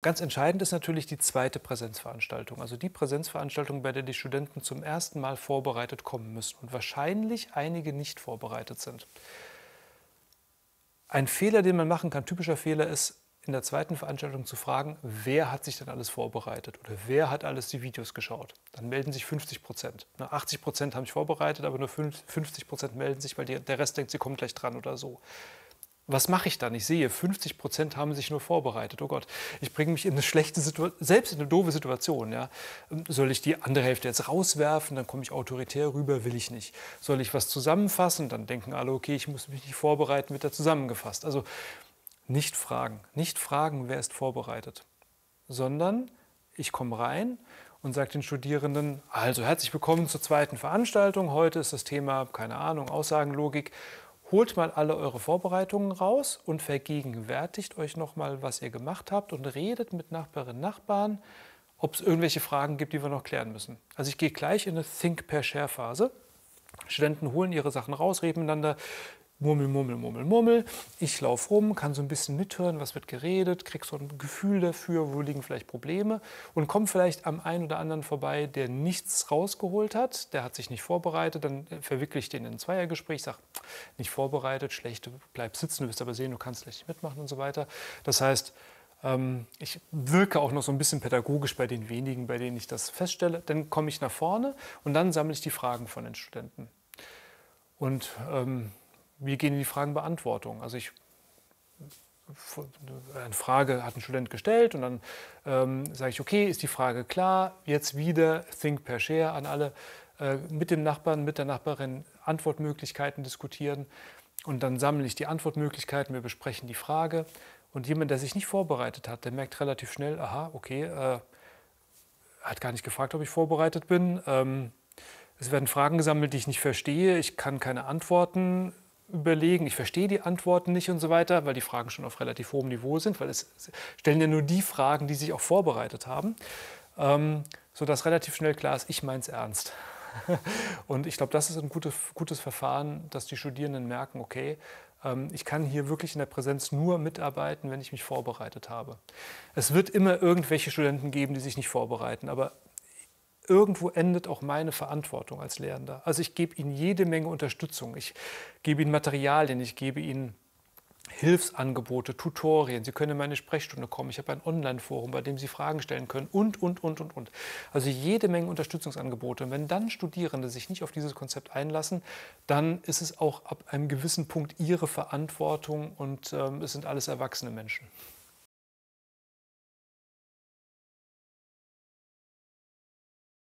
Ganz entscheidend ist natürlich die zweite Präsenzveranstaltung, also die Präsenzveranstaltung, bei der die Studenten zum ersten Mal vorbereitet kommen müssen und wahrscheinlich einige nicht vorbereitet sind. Ein Fehler, den man machen kann, typischer Fehler ist, in der zweiten Veranstaltung zu fragen, wer hat sich denn alles vorbereitet oder wer hat alles die Videos geschaut. Dann melden sich 50 Prozent. 80 Prozent haben sich vorbereitet, aber nur 50 Prozent melden sich, weil der Rest denkt, sie kommen gleich dran oder so was mache ich dann? Ich sehe, 50 Prozent haben sich nur vorbereitet. Oh Gott, ich bringe mich in eine schlechte Situation, selbst in eine doofe Situation. Ja? Soll ich die andere Hälfte jetzt rauswerfen? Dann komme ich autoritär rüber, will ich nicht. Soll ich was zusammenfassen? Dann denken alle, okay, ich muss mich nicht vorbereiten, wird da zusammengefasst. Also nicht fragen, nicht fragen, wer ist vorbereitet, sondern ich komme rein und sage den Studierenden, also herzlich willkommen zur zweiten Veranstaltung. Heute ist das Thema, keine Ahnung, Aussagenlogik holt mal alle eure Vorbereitungen raus und vergegenwärtigt euch nochmal, was ihr gemacht habt und redet mit Nachbarinnen und Nachbarn, ob es irgendwelche Fragen gibt, die wir noch klären müssen. Also ich gehe gleich in eine Think-per-Share-Phase. Studenten holen ihre Sachen raus, reden miteinander, Murmel, Murmel, Murmel, Murmel. Ich laufe rum, kann so ein bisschen mithören, was wird geredet, krieg so ein Gefühl dafür, wo liegen vielleicht Probleme und komme vielleicht am einen oder anderen vorbei, der nichts rausgeholt hat, der hat sich nicht vorbereitet, dann verwickle ich den in ein Zweiergespräch, sage, nicht vorbereitet, schlecht, bleib sitzen, du wirst aber sehen, du kannst gleich nicht mitmachen und so weiter. Das heißt, ähm, ich wirke auch noch so ein bisschen pädagogisch bei den wenigen, bei denen ich das feststelle. Dann komme ich nach vorne und dann sammle ich die Fragen von den Studenten. Und ähm, wir gehen in die Fragenbeantwortung. Also ich eine Frage hat ein Student gestellt und dann ähm, sage ich, okay, ist die Frage klar? Jetzt wieder Think per Share an alle äh, mit dem Nachbarn, mit der Nachbarin Antwortmöglichkeiten diskutieren und dann sammle ich die Antwortmöglichkeiten, wir besprechen die Frage und jemand, der sich nicht vorbereitet hat, der merkt relativ schnell, aha, okay, äh, hat gar nicht gefragt, ob ich vorbereitet bin. Ähm, es werden Fragen gesammelt, die ich nicht verstehe, ich kann keine Antworten überlegen, ich verstehe die Antworten nicht und so weiter, weil die Fragen schon auf relativ hohem Niveau sind, weil es stellen ja nur die Fragen, die sich auch vorbereitet haben, ähm, sodass relativ schnell klar ist, ich meine es ernst. und ich glaube, das ist ein gutes, gutes Verfahren, dass die Studierenden merken, okay, ähm, ich kann hier wirklich in der Präsenz nur mitarbeiten, wenn ich mich vorbereitet habe. Es wird immer irgendwelche Studenten geben, die sich nicht vorbereiten, aber irgendwo endet auch meine Verantwortung als Lehrender. Also ich gebe ihnen jede Menge Unterstützung. Ich gebe ihnen Materialien, ich gebe ihnen Hilfsangebote, Tutorien. Sie können in meine Sprechstunde kommen. Ich habe ein Online-Forum, bei dem Sie Fragen stellen können und, und, und, und, und. Also jede Menge Unterstützungsangebote. Und wenn dann Studierende sich nicht auf dieses Konzept einlassen, dann ist es auch ab einem gewissen Punkt ihre Verantwortung und ähm, es sind alles erwachsene Menschen.